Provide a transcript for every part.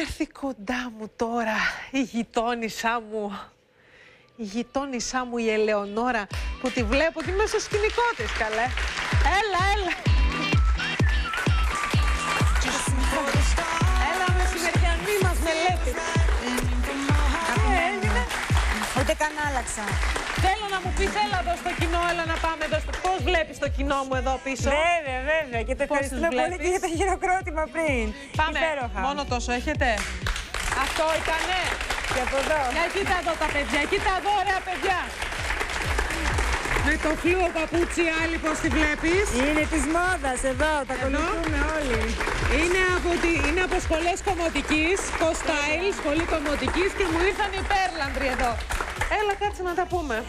έρθει κοντά μου τώρα η γειτόνισά μου. Η γειτόνισά μου η Ελεονόρα που τη βλέπω και μέσα στο σκηνικό της καλέ. Έλα, έλα. Έλα Ούτε καν άλλαξα. Θέλω να μου πεις έλα εδώ στο κοινό, έλα να πάμε εδώ στο... Πώς βλέπεις το κοινό μου εδώ πίσω; Βέβαια, βέβαια. Και το Πώς ευχαριστούμε τους πολύ βλέπεις; και για το χειροκρότημα πριν. Πάμε. Υπέροχα. Μόνο τόσο έχετε; Αυτό ήτανε; Και από εδώ. Για κοίτα εδώ τα παιδιά, κοίτα εδώ ωραία παιδιά. Με το φλούο παπούτσι άλλη πώς τη βλέπεις; Είναι της μόδας εδώ. Τα ακολουθούμε όλοι. Είναι από, τη, είναι από σχολές κομμωτικής, co-style, σχολή κομμωτικής και μου ήρθαν οι πέρλαντροι εδώ. Έλα κάτσε να τα πούμε.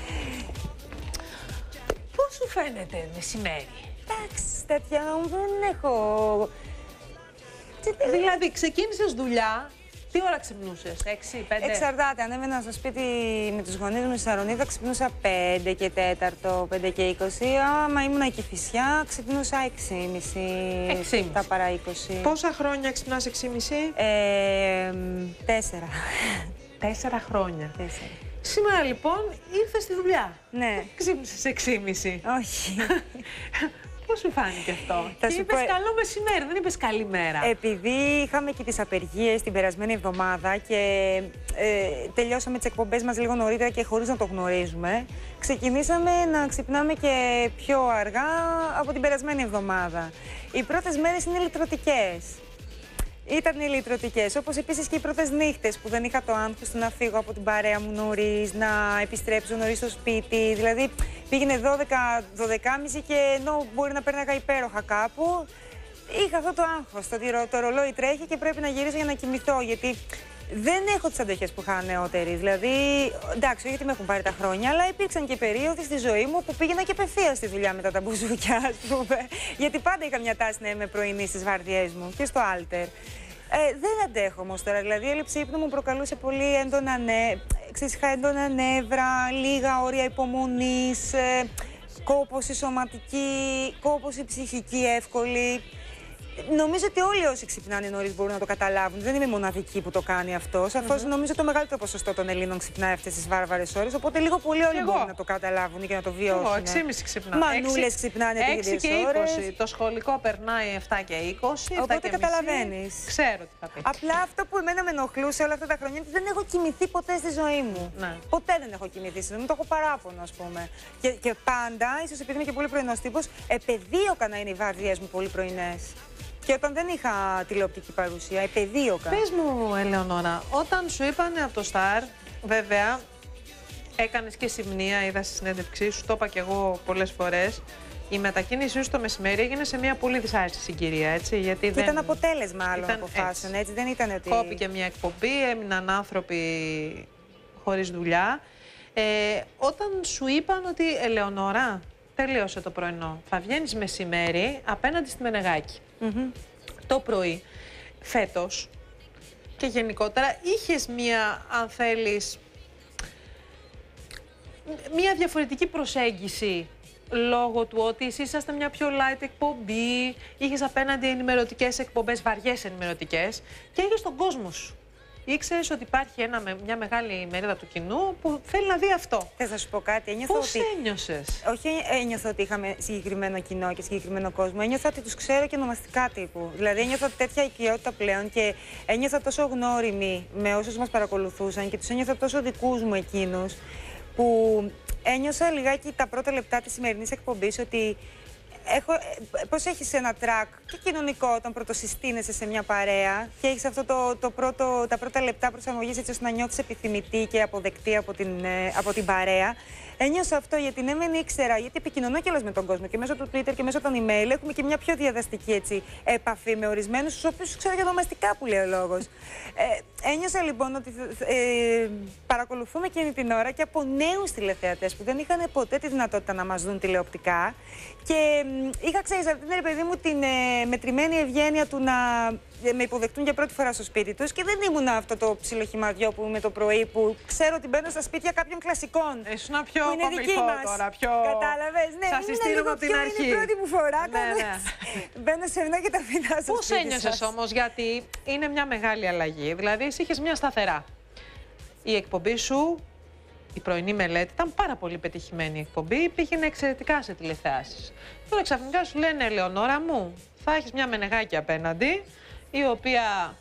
Πώς σου φαίνεται μεσημέρι; Εντάξει, τέτοια δεν έχω. Τι- Δηλαδή ξεκίνησες δουλειά, τι ώρα ξυπνούσες, 6, 5. Εξαρτάται. Αν έμενα στο σπίτι με τους γονείς μου στη Θεσσαλονίκη, ξυπνούσα 5 και 4, 5 και 20. Άμα ήμουν εκεί φυσιά, ξυπνούσα 6,5. 6,5. Τα παρά 20. Πόσα χρόνια ξυπνάς 6,5? Ε, τέσσερα. Τέσσερα χρόνια. Τέσσερα. Σήμερα λοιπόν ήρθες στη δουλειά. Ναι. Ξύπνησες 6,5. Όχι. Πώς σου φάνηκε αυτό; Θα και σου είπες πω- καλό μεσημέρι, δεν είπες καλημέρα. Επειδή είχαμε και τις απεργίες την περασμένη εβδομάδα και ε, τελειώσαμε τις εκπομπές μας λίγο νωρίτερα και χωρίς να το γνωρίζουμε, ξεκινήσαμε να ξυπνάμε και πιο αργά από την περασμένη εβδομάδα. Οι πρώτες μέρες είναι λυτρωτικές. Ήταν οι λυτρωτικές. Όπως επίσης και οι πρώτες νύχτες που δεν είχα το άγχο του να φύγω από την παρέα μου νωρίς, να επιστρέψω νωρίς στο σπίτι. Δηλαδή πήγαινε 12, 12.30 και ενώ μπορεί να πέρναγα υπέροχα κάπου, είχα αυτό το άγχος. Το, ότι ρο- το ρολόι τρέχει και πρέπει να γυρίσω για να κοιμηθώ. Γιατί δεν έχω τις αντοχές που είχα νεότερη. Δηλαδή, εντάξει, όχι γιατί με έχουν πάρει τα χρόνια, αλλά υπήρξαν και περίοδοι στη ζωή μου που πήγαινα και απευθείας στη δουλειά μετά τα μπουζούκια, ας πούμε. γιατί πάντα είχα μια τάση να είμαι πρωινή στις βαρδιέ μου και στο άλτερ. Ε, δεν αντέχω όμως τώρα. Δηλαδή, η έλλειψη ύπνου μου προκαλούσε πολύ έντονα, νε... ξέρεις, είχα έντονα νεύρα, λίγα όρια υπομονής, ε, κόπωση σωματική, κόπωση ψυχική εύκολη. Νομίζω ότι όλοι όσοι ξυπνάνε νωρίς μπορούν να το καταλάβουν. Δεν είμαι η μοναδική που το κάνει αυτό. Σαφώς νομίζω το μεγαλύτερο ποσοστό των Ελλήνων ξυπνάει αυτές τις βάρβαρες ώρες. Οπότε λίγο πολύ όλοι εγώ. μπορούν να το καταλάβουν και να το βιώσουν. Εγώ 6,5 ξυπνάω. Μανούλες Έξι- ξυπνάνε έξι τέτοιες και ώρες. 20. Το σχολικό περνάει 7 και 20. 7 Οπότε και μισή. καταλαβαίνεις. Ξέρω τι θα πει. Απλά αυτό που εμένα με ενοχλούσε όλα αυτά τα χρόνια είναι ότι δεν έχω κοιμηθεί ποτέ στη ζωή μου. Ναι. Ποτέ δεν έχω κοιμηθεί στη ζωή μου. Το έχω παράπονο, ας πούμε. Και, και πάντα, ίσως επειδή είμαι και πολύ πρωινός τύπος, επεδίωκα να είναι οι βάρδιές μου πολύ πρωινές. Και όταν δεν είχα τηλεοπτική παρουσία, επεδίωκα. Πες μου, Ελεονόρα, όταν σου είπανε από το Σταρ, βέβαια, έκανες και συμνία, είδα στη συνέντευξή σου, το είπα και εγώ πολλές φορές, η μετακίνησή σου το μεσημέρι έγινε σε μια πολύ δυσάρεστη συγκυρία, έτσι, γιατί Και δεν... ήταν αποτέλεσμα άλλων Ήταν αποφάσεων, έτσι. Δεν ήταν ότι. Κόπηκε μια εκπομπή, έμειναν άνθρωποι χωρίς δουλειά. Ε, όταν σου είπαν ότι, Ελεονόρα, τελείωσε το πρωινό, θα βγαίνεις μεσημέρι απέναντι στη Μενεγάκη. Μμμ. Το πρωί, φέτος και γενικότερα, είχες μία, αν θέλεις, μία διαφορετική προσέγγιση λόγω του ότι εσύ ήσασταν μια πιο light εκπομπή, είχες απέναντι ενημερωτικές εκπομπές, βαριές ενημερωτικές και είχες τον κόσμο σου. Ήξερες ότι υπάρχει ένα, με- μια μεγάλη μερίδα του κοινού που θέλει να δει αυτό. Θες να σου πω κάτι; Ένιωθα Πώς ότι. ένιωσες; Όχι ένιωθα ότι είχαμε συγκεκριμένο κοινό και συγκεκριμένο κόσμο. Ένιωθα ότι τους ξέρω και ονομαστικά τύπου. Δηλαδή ένιωθα τέτοια οικειότητα πλέον και ένιωθα τόσο γνώριμη με όσους μας παρακολουθούσαν και τους ένιωθα τόσο δικούς μου εκείνους που ένιωσα λιγάκι τα πρώτα λεπτά της σημερινής εκπομπής ότι. Έχω, ε, πώς έχεις ένα τρακ και κοινωνικό όταν πρωτοσυστήνεσαι σε μια παρέα και έχεις αυτό το, το πρώτο, τα πρώτα λεπτά προσαρμογής έτσι ώστε να νιώθεις επιθυμητή και αποδεκτή από την, ε, από την παρέα. Ένιωσα αυτό γιατί ναι, μεν ήξερα, γιατί επικοινωνώ κιόλας με τον κόσμο και μέσω του Twitter και μέσω των email έχουμε και μια πιο διαδραστική έτσι, επαφή με ορισμένους, τους οποίους ξέρω για ονομαστικά που λέει ο λόγος. Ε, ένιωσα λοιπόν ότι ε, παρακολουθούμε εκείνη την ώρα και από νέους τηλεθεατές που δεν είχαν ποτέ τη δυνατότητα να μας δουν τηλεοπτικά και μ, είχα ξέρει αυτή την ρε παιδί μου την ε, μετρημένη ευγένεια του να ε, με υποδεχτούν για πρώτη φορά στο σπίτι τους και δεν ήμουν αυτό το ψιλοχημαδιό που είμαι το πρωί που ξέρω ότι μπαίνω στα σπίτια κάποιων κλασικών. Ήσουν πιο που είναι δική μας. τώρα, πιο. Κατάλαβες; Ναι, Σας είναι συστήνω λίγο από την πιο, αρχή. Είναι η πρώτη μου φορά. Ναι, κάνω- ναι. Μπαίνω σε ένα και τα αφήνω στο Πώς σπίτι ένιωσες σας. όμως, γιατί είναι μια μεγάλη αλλαγή. Δηλαδή, εσύ είχες μια σταθερά. Η εκπομπή σου, η πρωινή μελέτη, ήταν πάρα πολύ πετυχημένη η εκπομπή, πήγαινε εξαιρετικά σε τηλεθεάσεις. Τώρα ξαφνικά σου λένε, Ελεονόρα μου, θα έχεις μια μενεγάκη απέναντι, η οποία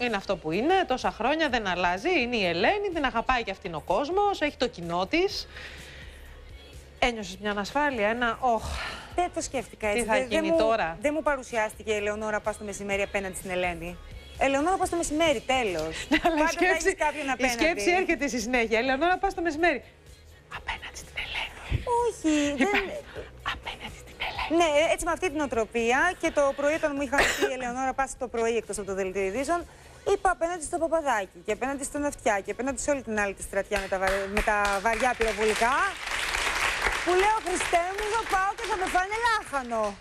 είναι αυτό που είναι, τόσα χρόνια δεν αλλάζει. Είναι η Ελένη, την αγαπάει και αυτήν ο κόσμος, έχει το κοινό της. Ένιωσες μια ανασφάλεια, ένα όχ. Δεν το σκέφτηκα έτσι. Τι θα Δεν- δεν γίνει μου- τώρα; Δεν μου παρουσιάστηκε η Ελεονόρα πας το μεσημέρι απέναντι στην Ελένη. Ελεονόρα πας το μεσημέρι, τέλος. Ναι, Αλλά η Πάντα θα σκέψη, έχει κάποιον η απέναντι. σκέψη έρχεται στη συνέχεια. Ελεονόρα, πας το μεσημέρι. Απέναντι στην Ελένη. Όχι, δεν... Απέναντι στην Ελένη. Ναι, έτσι με αυτή την οτροπία και το πρωί όταν μου είχαν πει η Ελεονόρα πας το πρωί εκτός από το δελτίο ειδήσεων, είπα απέναντι στο Παπαδάκι και απέναντι στον Αυτιά και απέναντι σε όλη την άλλη τη στρατιά με τα, βαρ- με τα βαριά πυροβολικά που λέω Χριστέ μου θα πάω και θα με φάνε λάχανο.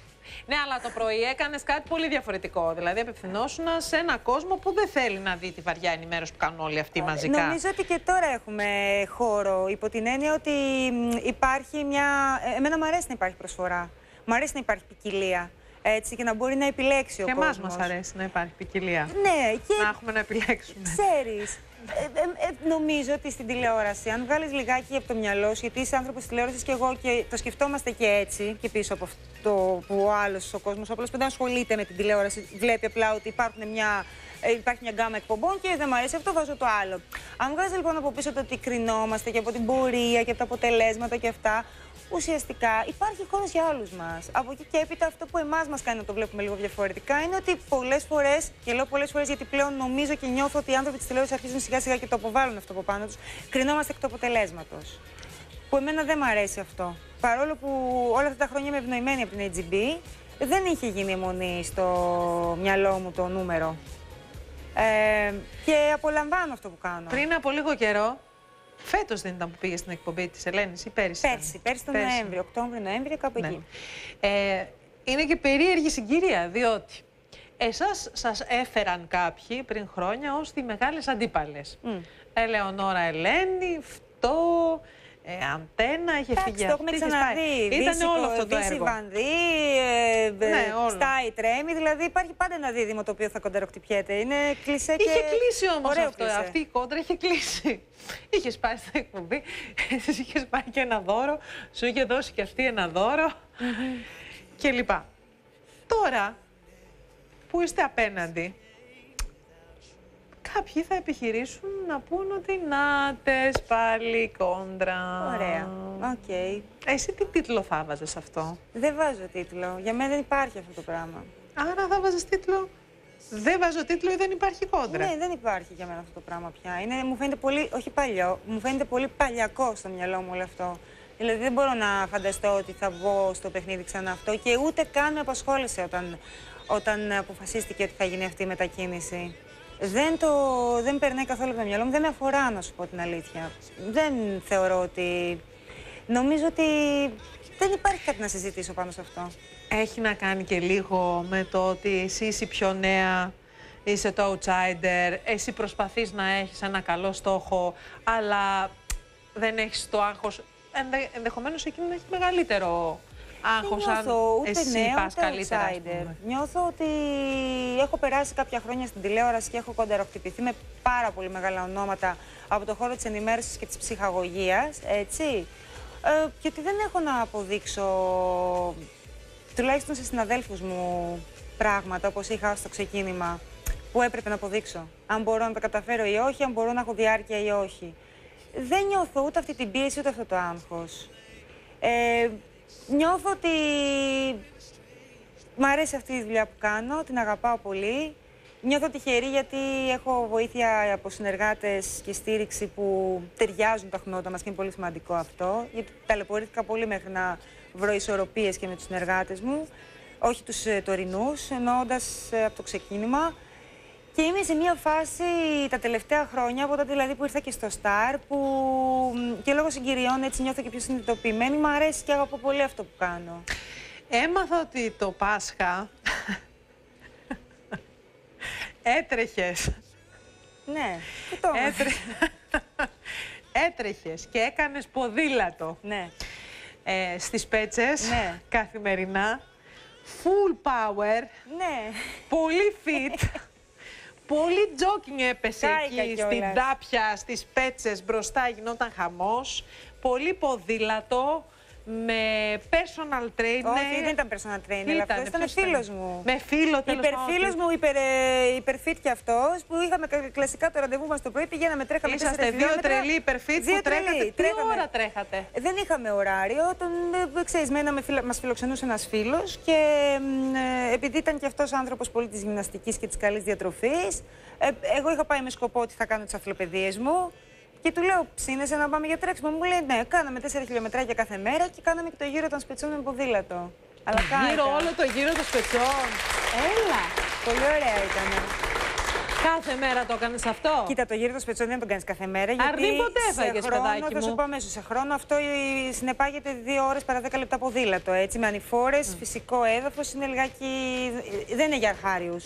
Ναι, αλλά το πρωί έκανες κάτι πολύ διαφορετικό. Δηλαδή, απευθυνόσουν σε ένα κόσμο που δεν θέλει να δει τη βαριά ενημέρωση που κάνουν όλοι αυτοί μαζικά. Νομίζω ότι και τώρα έχουμε χώρο υπό την έννοια ότι μ, υπάρχει μια... ε, Εμένα μου αρέσει να υπάρχει προσφορά. Μου αρέσει να υπάρχει ποικιλία. Έτσι, και να μπορεί να επιλέξει ο Και εμάς κόσμος. μας αρέσει να υπάρχει ποικιλία. Ναι, και Να έχουμε να επιλέξουμε. Ξέρεις, ε, ε, ε, νομίζω ότι στην τηλεόραση, αν βγάλεις λιγάκι από το μυαλό σου, γιατί είσαι άνθρωπος της τηλεόρασης και εγώ και το σκεφτόμαστε και έτσι, και πίσω από αυτό που ο άλλος ο κόσμος, ο απλό που δεν ασχολείται με την τηλεόραση, βλέπει απλά ότι υπάρχουν μια, ε, υπάρχει μια γκάμα εκπομπών και δεν μου αρέσει αυτό, βάζω το άλλο. Αν βγάζεις λοιπόν από πίσω το ότι κρινόμαστε και από την πορεία και από τα αποτελέσματα και αυτά, ουσιαστικά υπάρχει χώρος για όλους μας. Από εκεί και έπειτα, αυτό που εμάς μας κάνει να το βλέπουμε λίγο διαφορετικά είναι ότι πολλές φορές, και λέω πολλές φορές γιατί πλέον νομίζω και νιώθω ότι οι άνθρωποι της τηλεόρασης αρχίζουν σιγά σιγά και το αποβάλλουν αυτό από πάνω τους, κρινόμαστε εκ του αποτελέσματος. Που εμένα δεν μου αρέσει αυτό. Παρόλο που όλα αυτά τα χρόνια είμαι ευνοημένη από την AGB, δεν είχε γίνει αιμονή στο μυαλό μου το νούμερο. Ε, και απολαμβάνω αυτό που κάνω. Πριν από λίγο καιρό, φέτος δεν ήταν που πήγε στην εκπομπή της Ελένης ή πέρυσι. ήταν; Πέρσι, πέρσι τον Πέρσι. Νοέμβριο, Οκτώβριο-Νοέμβριο, κάπου Ναι. εκεί. Ε, είναι και περίεργη συγκυρία, διότι εσάς σας έφεραν κάποιοι πριν χρόνια ως τις μεγάλες αντίπαλες. Μμ. Ελεονόρα Ελένη, αυτό, ε, Αντένα, είχε Εντάξει, φύγει το έχουμε αυτή, είχε πάει. ξαναδεί. Ήταν Δύση, όλο αυτό το Δύση έργο. Βανδύ, ε, ε, Ναι, όλο. Στάι, Τρέμι. Δηλαδή υπάρχει πάντα ένα δίδυμο το οποίο θα κοντεροκτυπιέται. Είναι κλεισέ και. Είχε κλείσει όμως ωραίο αυτό. κλισέ. Αυτή η κόντρα είχε κλείσει. Είχε πάει στην εκπομπή, εσύ είχε πάει και ένα δώρο, σου είχε δώσει και αυτή ένα δώρο και λοιπά. Τώρα που είστε απέναντι, κάποιοι θα επιχειρήσουν να πούν ότι νάτες πάλι κόντρα. Ωραία. Οκ. Εσύ τι τίτλο θα βάζες σε αυτό; Δεν βάζω τίτλο. Για μένα δεν υπάρχει αυτό το πράγμα. Άρα θα βάζεις τίτλο; «Δεν βάζω τίτλο ή δεν υπάρχει κόντρα». Ναι, δεν υπάρχει για μένα αυτό το πράγμα πια. Είναι, μου φαίνεται πολύ, όχι παλιό, μου φαίνεται πολύ παλιακό στο μυαλό μου όλο αυτό. Δηλαδή δεν μπορώ να φανταστώ ότι θα βγω στο παιχνίδι ξανά αυτό και ούτε καν με απασχόλησε όταν, όταν αποφασίστηκε ότι θα γίνει αυτή η μετακίνηση. Δεν, το, δεν περνάει καθόλου από το μυαλό μου, δεν με αφορά να σου πω την αλήθεια. Δεν θεωρώ ότι... Νομίζω ότι δεν υπάρχει κάτι να συζητήσω πάνω σε αυτό. Έχει να κάνει και λίγο με το ότι εσύ είσαι η πιο νέα, είσαι το outsider, εσύ προσπαθείς να έχεις ένα καλό στόχο, αλλά δεν έχεις το άγχος. Ενδε, ενδεχομένως εκείνο να έχει μεγαλύτερο άγχος Δεν νιώθω αν ούτε εσύ νέο, πας ούτε καλύτερα. ας outsider. πούμε. Νιώθω ότι έχω περάσει κάποια χρόνια στην τηλεόραση και έχω κοντεροκτυπηθεί με πάρα πολύ μεγάλα ονόματα από το χώρο της ενημέρωσης και της ψυχαγωγίας, έτσι. Ε, και ότι δεν έχω να αποδείξω, τουλάχιστον σε συναδέλφους μου, πράγματα όπως είχα στο ξεκίνημα, που έπρεπε να αποδείξω. Αν μπορώ να τα καταφέρω ή όχι, αν μπορώ να έχω διάρκεια ή όχι. Δεν νιώθω ούτε αυτή την πίεση, ούτε αυτό το άγχος. Ε, νιώθω ότι μ' αρέσει αυτή η δουλειά που κάνω, την αγαπάω πολύ. Νιώθω τυχερή γιατί έχω βοήθεια από συνεργάτες και στήριξη που ταιριάζουν τα χνότα μας και είναι πολύ σημαντικό αυτό. Γιατί ταλαιπωρήθηκα πολύ μέχρι να βρω ισορροπίες και με τους συνεργάτες μου. Όχι τους ε, τωρινούς, εννοώντας από το ξεκίνημα. Και είμαι σε μια φάση τα τελευταία χρόνια, από τότε δηλαδή που ήρθα και στο Star, που μ, και λόγω συγκυριών έτσι νιώθω και πιο συνειδητοποιημένη. Μ' αρέσει και αγαπώ πολύ αυτό που κάνω. Έμαθα ότι το Πάσχα έτρεχες. Ναι, και το Έτρε... έτρεχες και έκανες ποδήλατο Ναι. ε, στις πέτσες Ναι. καθημερινά. Full power, Ναι. πολύ fit. Πολύ τζόκινγκ έπεσε Κάηκα εκεί κιόλας. στην τάπια, στις πέτσες μπροστά γινόταν χαμός. Πολύ ποδήλατο με personal trainer. Όχι, δεν ήταν personal trainer, Τι αλλά ήτανε, αυτός ήταν ποιος φίλος ήταν; μου. Με φίλο, τέλος Υπερφίλος πάντων. μου, υπερ, ε, υπερφίτ κι αυτός, που είχαμε κα- κλασικά το ραντεβού μας το πρωί, πηγαίναμε, τρέχαμε Είσαστε τέσσερα δύο χιλιόμετρα. τρελοί υπερφίτ Δύο που τρέχατε. τρελοί, Τι τρέχαμε. ώρα τρέχατε; Ε, Δεν είχαμε ωράριο. Τον, ε, ξέρεις, μέναμε, φιλο- μας φιλοξενούσε ένας φίλος και μ, ε, επειδή ήταν και αυτός άνθρωπος πολύ της γυμναστικής και της καλής διατροφής, ε, εγώ είχα πάει με σκοπό ότι θα κάνω τις αθλοπαιδείες μου και του λέω ψήνεσαι να πάμε για τρέξιμο. Μου λέει ναι, κάναμε 4 χιλιομετράκια κάθε μέρα και κάναμε και το γύρο των σπετσών με ποδήλατο. Αλλά Γύρω κάηκα. όλο το γύρο των σπετσών. Έλα. Πολύ ωραία ήταν. Κάθε μέρα το έκανες αυτό; Κοίτα, το γύρο των σπετσών δεν τον κάνεις κάθε μέρα. Γιατί Αρνή ποτέ σε έφαγες, χρόνο, παιδάκι Θα σου μου. πω αμέσως. Σε χρόνο αυτό ε, συνεπάγεται δύο ώρες παρά 10 λεπτά ποδήλατο. Έτσι, με ανηφόρες, φυσικό έδαφος. Είναι λιγάκι. ε, Δεν είναι για αρχάριους.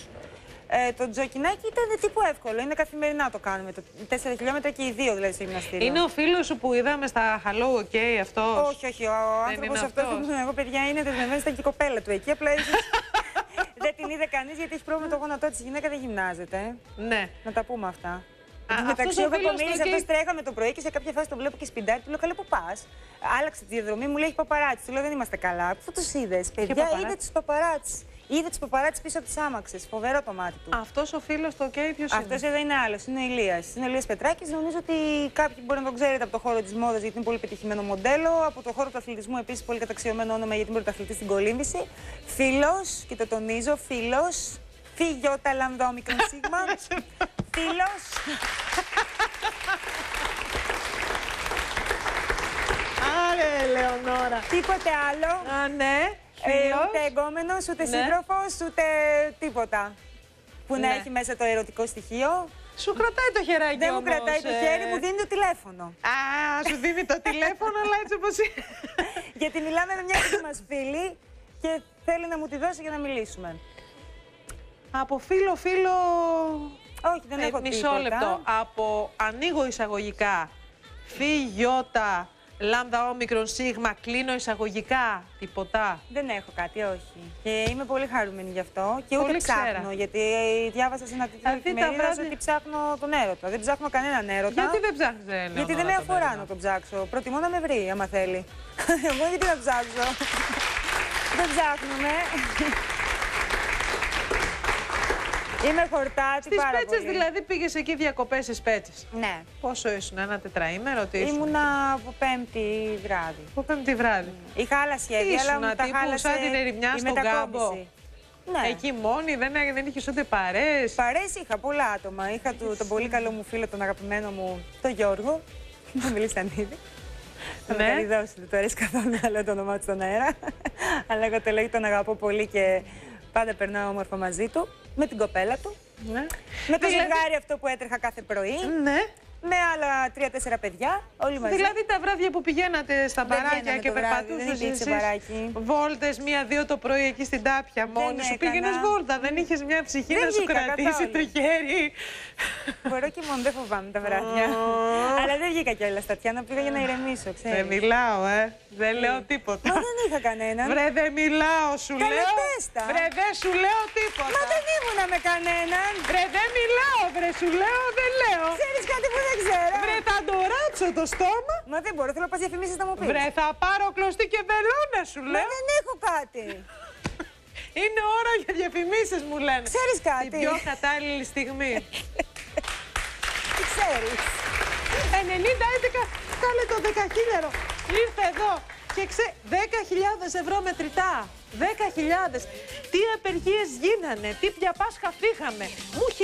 Ε, το τζοκινάκι ήταν τύπου εύκολο. Είναι καθημερινά το κάνουμε. Το 4 χιλιόμετρα και οι δύο δηλαδή στο γυμναστήριο. Είναι ο φίλος σου που είδαμε στα Hello OK αυτός; Όχι, όχι. Ο άνθρωπος είναι αυτός αυτός; που ήμουν εγώ, παιδιά, είναι δεσμευμένος. Ήταν και η κοπέλα του εκεί. Απλά ίσως δεν την είδε κανείς γιατί έχει πρόβλημα το γόνατό της. Η γυναίκα δεν γυμνάζεται. Ναι. Να τα πούμε αυτά. Α, Εν τω αυτός μεταξύ, ο ο φίλος του Κακομοίρη εκεί- αυτό τρέχαμε το πρωί και σε κάποια φάση το βλέπω και σπιντάρι. Του λέω: Καλέ, πού πας; Άλλαξε τη διαδρομή, μου λέει: Έχει παπαράτσι. Του λέω: Δεν είμαστε καλά. Πού τους είδες, παιδιά, παπαράτσι; είδε τους παπαράτσι. Είδε του παπαράτσι πίσω από τις άμαξες. Φοβερό το μάτι του. Αυτός ο φίλος του OK ποιος είναι. Αυτό εδώ είναι άλλος, είναι ο Ηλίας. Είναι ο Ηλίας Πετράκης. Νομίζω ότι κάποιοι μπορεί να τον ξέρετε από το χώρο της μόδας γιατί είναι πολύ πετυχημένο μοντέλο. Από το χώρο του αθλητισμού επίσης πολύ καταξιωμένο όνομα γιατί είναι πρωταθλητή στην κολύμβηση. Φίλο, και το τονίζω, φίλο. Φιγιώτα λάμδα όμικρον σίγμα. Φίλο. Άρε, Λεωνόρα. Τίποτε άλλο. Α, ναι. Ε, Φίλος. ούτε εγκόμενος, ούτε Ναι. σύντροφος, ούτε τίποτα. Που να Ναι. έχει μέσα το ερωτικό στοιχείο. Σου κρατάει το χεράκι Δεν μου όμως, κρατάει το ε. χέρι, μου δίνει το τηλέφωνο. Α, σου δίνει το τηλέφωνο, αλλά έτσι όπως είναι. Γιατί μιλάμε με μια κοινή μας φίλη και θέλει να μου τη δώσει για να μιλήσουμε. Από φίλο, φίλο... Όχι, δεν Ε, έχω μισό τίποτα. λεπτό. Από ανοίγω εισαγωγικά. Φι, γιώτα, λάμδα, όμικρον, σίγμα, κλείνω εισαγωγικά. Τίποτα. Δεν έχω κάτι, όχι. Και είμαι πολύ χαρούμενη γι' αυτό. Και ούτε Πολύ ψάχνω, ξέρα. γιατί διάβασα σε ένα τίτλο Δηλαδή, τα εφημερίδας βράδια- ότι ψάχνω τον έρωτα. Δεν ψάχνω κανέναν έρωτα. Γιατί δεν ψάχνεις, ε, Γιατί Λεωνόρα, δεν με τον αφορά έρωτα; να τον ψάξω. Προτιμώ να με βρει, άμα θέλει. Εγώ γιατί να ψάξω; δεν ψάχνουμε. Είμαι χορτάτη Στις πάρα πέτσες πολύ. δηλαδή πήγες εκεί διακοπές στις πέτσες. Ναι. Πόσο ήσουν, ένα τετραήμερο, τι ήσουν; Ήμουνα από πέμπτη βράδυ. Από πέμπτη βράδυ. Είχα άλλα σχέδια, αλλά Ήσουνα μου τα τύπου χάλασε σαν την ερημιά η στον μετακόμιση. κάμπο. Ναι. Εκεί μόνη, δεν, δεν είχες ούτε παρέες. Παρέες είχα πολλά άτομα. Είχα του, τον πολύ καλό μου φίλο, τον αγαπημένο μου, τον Γιώργο. Μου μιλήσαν ήδη. Θα με Ναι. καλυδώσει, δεν του αρέσει καθόλου να λέω το όνομά του στον αέρα. Αλλά εγώ το λέω και τον αγαπώ πολύ και πάντα περνάω όμορφα μαζί του. Με την κοπέλα του. Ναι. Με το Δηλαδή- ζευγάρι αυτό που έτρεχα κάθε πρωί. Ναι. Με άλλα τρία-τέσσερα παιδιά. Όλοι μαζί. Δηλαδή τα βράδια που πηγαίνατε στα Δεν μπαράκια βγαίναμε και το βράδυ, περπατούσες δεν υπήρξε εσείς μπαράκι. βόλτες μία-δύο το πρωί εκεί στην τάπια μόνη σου. έκανα. Πήγαινες βόλτα, δεν είχες μια ψυχή Δεν να σου βγήκα κρατήσει καθόλου. το χέρι. Μπορώ και μόνο, δεν φοβάμαι τα βράδια. Αλλά δεν βγήκα κιόλας στα να πήγα για να ηρεμήσω, Δεν ξέρεις. μιλάω, ε. Δεν λέω τίποτα. Μα δεν είχα κανέναν. Βρε, δεν μιλάω, σου Καλέ, λέω. πες τα. Βρε, δεν σου λέω τίποτα. Μα δεν ήμουνα με κανέναν. Βρε, δεν μιλάω, βρε, σου λέω, δεν λέω. Ξέρεις κάτι που δεν ξέρω. Βρε, θα το ράψω το στόμα. Μα δεν μπορώ, θέλω να πας διαφημίσεις να μου πεις. Βρε, θα πάρω κλωστή και βελόνα, σου Μα λέω. δεν έχω κάτι. Είναι ώρα για διαφημίσεις, μου λένε. Ξέρεις κάτι; Την πιο κατάλληλη στιγμή. Τι ξέρεις; 90-11, κάλε το 10.000. Ήρθε εδώ και ξέ... 10.000 ευρώ μετρητά. 10.000. Τι απεργίες γίνανε, τι πια Πάσχα φύγαμε. Μου έχει